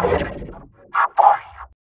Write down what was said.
Thank you.